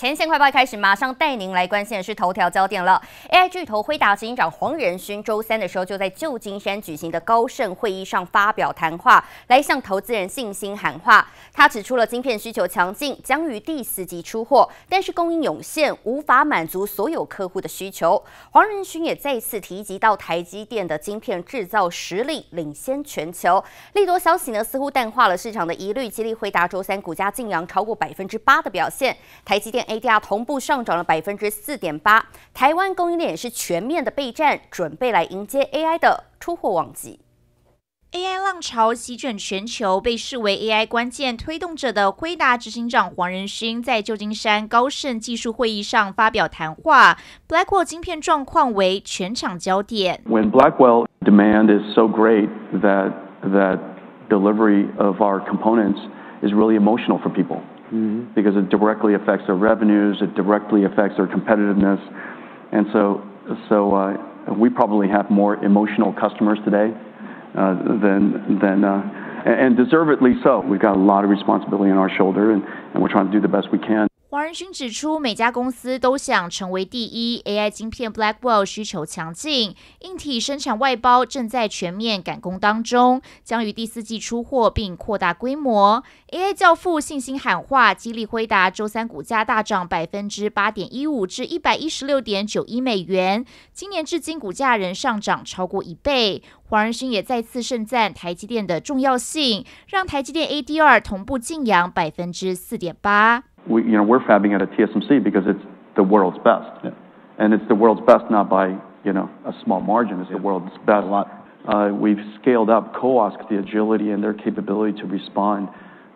前线快报开始，马上带您来关心的是头条焦点了。AI 巨头辉达执行长黄仁勋周三的时候就在旧金山举行的高盛会议上发表谈话，来向投资人信心喊话。他指出了晶片需求强劲，将于第四季出货，但是供应有限，无法满足所有客户的需求。黄仁勋也再次提及到台积电的晶片制造实力领先全球。利多消息呢似乎淡化了市场的疑虑，激励辉达周三股价晋扬超过百分之八的表现。台积电。ADR 同步上涨了百分之四点八，台湾供应链也是全面的备战，准备来迎接 AI 的出货旺季。AI 浪潮席卷全球，被视为 AI 关键推动者的辉达执行长黄仁勋在旧金山高盛技术会议上发表谈话，Blackwell 晶片状况为全场焦点。When Blackwell demand is so great that that delivery of our components is really emotional for people. Mm-hmm. because it directly affects their revenues, it directly affects their competitiveness. And so, so uh, we probably have more emotional customers today uh, than, than uh, and deservedly so. We've got a lot of responsibility on our shoulder, and we're trying to do the best we can. 黄仁勋指出，每家公司都想成为第一。AI 晶片 Blackwell 需求强劲，硬体生产外包正在全面赶工当中，将于第四季出货并扩大规模。AI 教父信心喊话，激励辉达周三股价大涨百分之八点一五至一百一十六点九一美元，今年至今股价仍上涨超过一倍。黄仁勋也再次盛赞台积电的重要性，让台积电 ADR 同步晋扬百分之四点八。We, you know, we're fabbing at a TSMC because it's the world's best. Yeah. And it's the world's best not by, you know, a small margin. It's the world's best. A lot. Uh, we've scaled up CoOSC, the agility and their capability to respond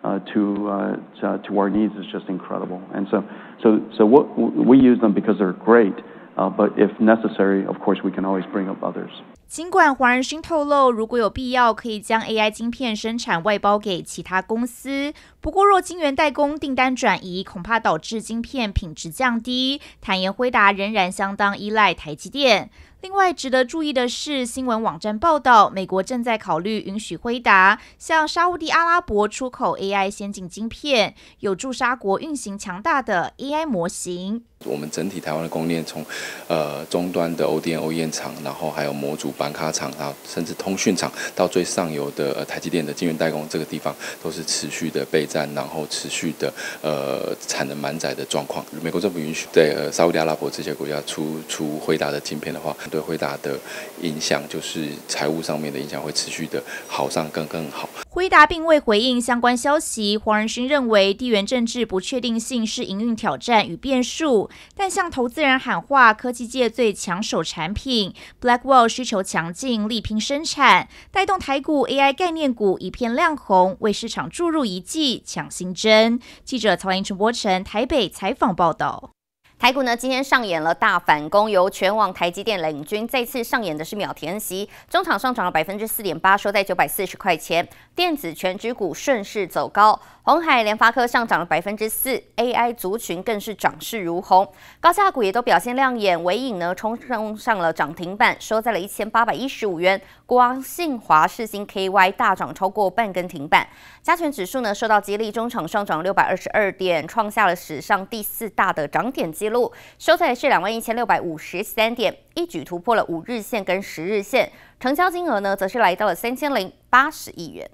uh, to, uh, to, to our needs is just incredible. And so, so, so what, we use them because they're great. Uh, but if necessary, of course, we can always bring up others. 尽管黄仁勋透露，如果有必要，可以将 AI 晶片生产外包给其他公司。不过，若晶圆代工订单转移，恐怕导致晶片品质降低。坦言，辉达仍然相当依赖台积电。另外，值得注意的是，新闻网站报道，美国正在考虑允许辉达向沙地阿拉伯出口 AI 先进晶片，有助沙国运行强大的 AI 模型。我们整体台湾的供应链，从呃终端的 ODN、OEM 厂，然后还有模组板卡厂，然后甚至通讯厂，到最上游的呃台积电的晶圆代工这个地方，都是持续的备战，然后持续的呃产能满载的状况。美国政府允许对呃沙特阿拉伯这些国家出出惠达的晶片的话，对惠达的影响就是财务上面的影响会持续的好上更更好。辉达并未回应相关消息。黄仁勋认为，地缘政治不确定性是营运挑战与变数，但向投资人喊话，科技界最抢手产品 Blackwell 需求强劲，力拼生产，带动台股 AI 概念股一片亮红，为市场注入一剂抢新针。记者曹林陈柏成台北采访报道。台股呢今天上演了大反攻，由全网台积电领军，再次上演的是秒填席，中场上涨了百分之四点八，收在九百四十块钱。电子全指股顺势走高，红海、联发科上涨了百分之四，AI 族群更是涨势如虹，高价股也都表现亮眼。伟影呢冲冲上了涨停板，收在了一千八百一十五元。光信、华视、新 KY 大涨超过半根停板。加权指数呢受到激励，中场上涨六百二十二点，创下了史上第四大的涨点记录，收在是两万一千六百五十三点，一举突破了五日线跟十日线，成交金额呢则是来到了三千零八十亿元。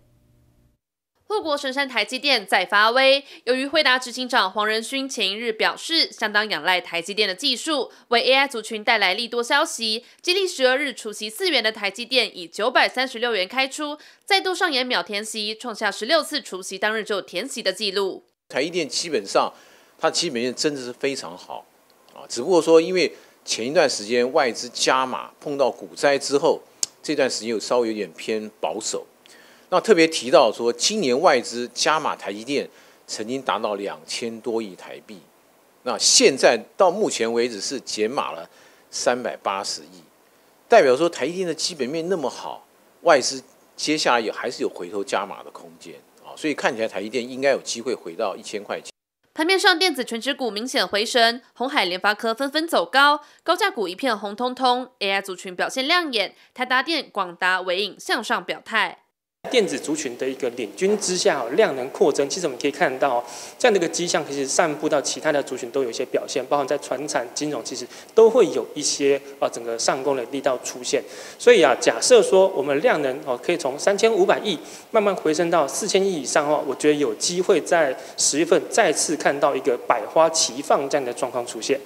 护国神山台积电再发威，由于惠达执行长黄仁勋前一日表示，相当仰赖台积电的技术，为 AI 族群带来利多消息，激励十二日除息四元的台积电以九百三十六元开出，再度上演秒填息，创下十六次除息当日就填息的记录。台积电基本上，它基本面真的是非常好啊，只不过说因为前一段时间外资加码碰到股灾之后，这段时间又稍微有点偏保守。那特别提到说，今年外资加码台积电曾经达到两千多亿台币，那现在到目前为止是减码了三百八十亿，代表说台积电的基本面那么好，外资接下来也还是有回头加码的空间啊，所以看起来台积电应该有机会回到一千块钱。盘面上，电子全指股明显回升，红海、联发科纷纷走高，高价股一片红彤彤，AI 族群表现亮眼，台达电、广达、伟影向上表态。电子族群的一个领军之下，量能扩增，其实我们可以看到这样的一个迹象，其实散布到其他的族群都有一些表现，包含在船产、金融，其实都会有一些啊整个上攻的力道出现。所以啊，假设说我们量能哦可以从三千五百亿慢慢回升到四千亿以上的话，我觉得有机会在十月份再次看到一个百花齐放这样的状况出现。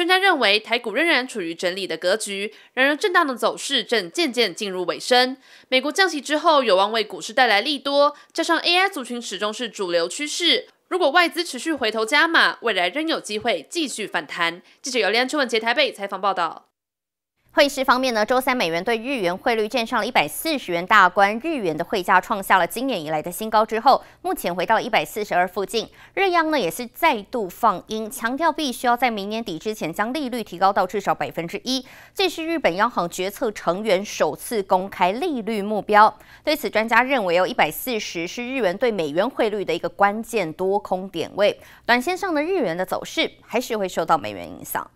专家认为，台股仍然处于整理的格局，然而震荡的走势正渐渐进入尾声。美国降息之后，有望为股市带来利多，加上 AI 族群始终是主流趋势，如果外资持续回头加码，未来仍有机会继续反弹。记者姚连春文杰台北采访报道。汇市方面呢，周三美元对日元汇率站上了一百四十元大关，日元的汇价创下了今年以来的新高之后，目前回到了一百四十二附近。日央呢也是再度放鹰，强调必须要在明年底之前将利率提高到至少百分之一，这是日本央行决策成员首次公开利率目标。对此，专家认为有一百四十是日元对美元汇率的一个关键多空点位，短线上的日元的走势还是会受到美元影响。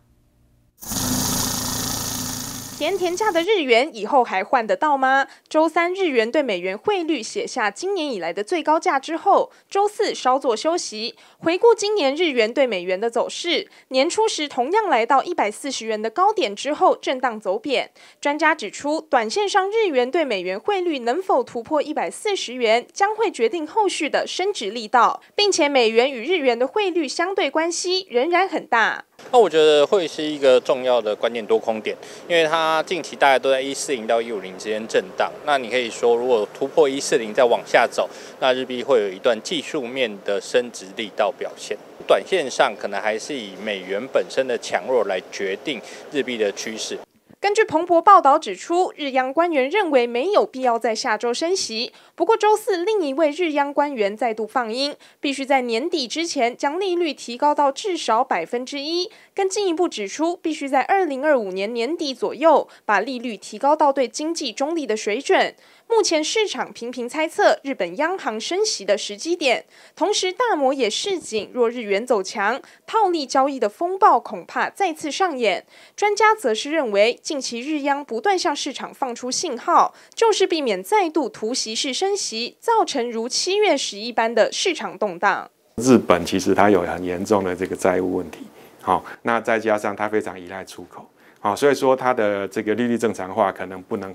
甜甜价的日元以后还换得到吗？周三日元对美元汇率写下今年以来的最高价之后，周四稍作休息。回顾今年日元对美元的走势，年初时同样来到一百四十元的高点之后震荡走贬。专家指出，短线上日元对美元汇率能否突破一百四十元，将会决定后续的升值力道，并且美元与日元的汇率相对关系仍然很大。那我觉得会是一个重要的关键多空点，因为它近期大概都在一四零到一五零之间震荡。那你可以说，如果突破一四零再往下走，那日币会有一段技术面的升值力道表现。短线上可能还是以美元本身的强弱来决定日币的趋势。根据彭博报道指出，日央官员认为没有必要在下周升息。不过周四，另一位日央官员再度放音，必须在年底之前将利率提高到至少百分之一。更进一步指出，必须在二零二五年年底左右把利率提高到对经济中立的水准。目前市场频频猜测日本央行升息的时机点，同时大摩也示警，若日元走强，套利交易的风暴恐怕再次上演。专家则是认为，近期日央不断向市场放出信号，就是避免再度突袭式升息，造成如七月时一般的市场动荡。日本其实它有很严重的这个债务问题，好，那再加上它非常依赖出口，好，所以说它的这个利率正常化可能不能。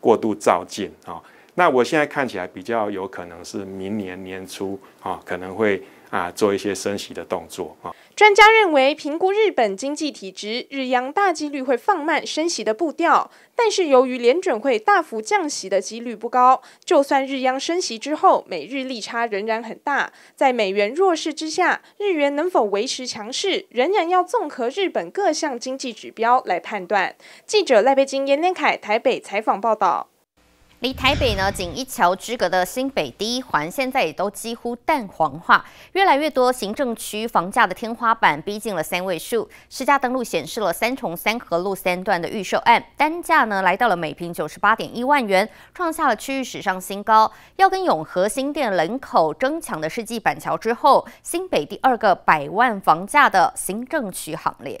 过度照进啊，那我现在看起来比较有可能是明年年初啊，可能会啊做一些升息的动作啊。专家认为，评估日本经济体质，日央大几率会放慢升息的步调。但是由于联准会大幅降息的几率不高，就算日央升息之后，美日利差仍然很大。在美元弱势之下，日元能否维持强势，仍然要综合日本各项经济指标来判断。记者赖贝金、严连凯台北采访报道。离台北呢仅一桥之隔的新北第一环，现在也都几乎淡黄化，越来越多行政区房价的天花板逼近了三位数。实价登录显示了三重三河路三段的预售案，单价呢来到了每平九十八点一万元，创下了区域史上新高。要跟永和新店人口争抢的世纪板桥之后，新北第二个百万房价的行政区行列。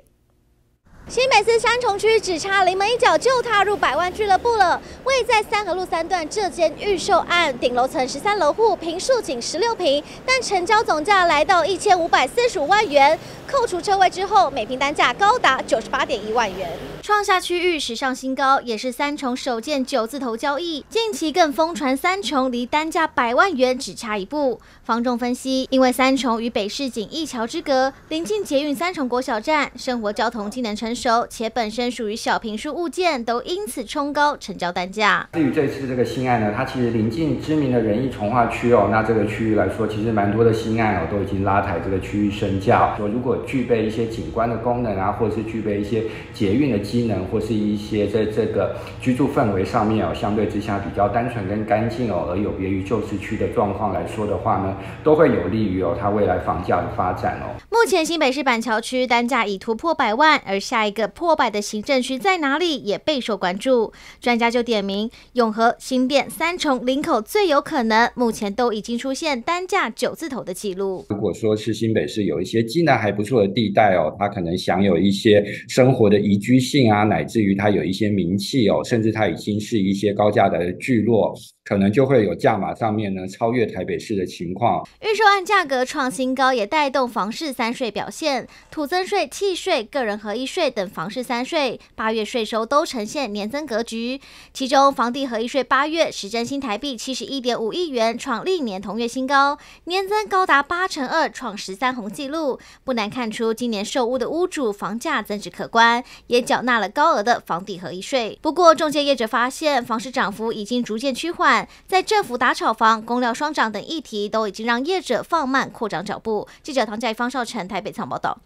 新北市三重区只差临门一脚就踏入百万俱乐部了。位在三河路三段这间预售案，顶楼层十三楼户，平数仅十六平，但成交总价来到一千五百四十五万元，扣除车位之后，每平单价高达九十八点一万元，创下区域史上新高，也是三重首见九字头交易。近期更疯传三重离单价百万元只差一步。房仲分析，因为三重与北市仅一桥之隔，临近捷运三重国小站，生活交通机能成。熟且本身属于小平数物件，都因此冲高成交单价。至于这次这个新案呢，它其实临近知名的仁义从化区哦，那这个区域来说，其实蛮多的新案哦，都已经拉抬这个区域身价。说如果具备一些景观的功能啊，或者是具备一些捷运的机机能，或是一些在这个居住氛围上面哦，相对之下比较单纯跟干净哦，而有别于旧市区的状况来说的话呢，都会有利于哦它未来房价的发展哦。目前新北市板桥区单价已突破百万，而下一个破百的行政区在哪里也备受关注。专家就点名永和、新店、三重、林口最有可能，目前都已经出现单价九字头的记录。如果说是新北市有一些机能还不错的地带哦，它可能享有一些生活的宜居性啊，乃至于它有一些名气哦，甚至它已经是一些高价的聚落。可能就会有价码上面呢超越台北市的情况。预售案价格创新高，也带动房市三税表现，土增税、契税、个人合一税等房市三税八月税收都呈现年增格局。其中房地合一税八月实征新台币七十一点五亿元，创历年同月新高，年增高达八成二，创十三红纪录。不难看出，今年售屋的屋主房价增值可观，也缴纳了高额的房地合一税。不过，中介业者发现房市涨幅已经逐渐趋缓。在政府打炒房、供料双涨等议题，都已经让业者放慢扩张脚步。记者唐佳怡、方少成台北仓报道。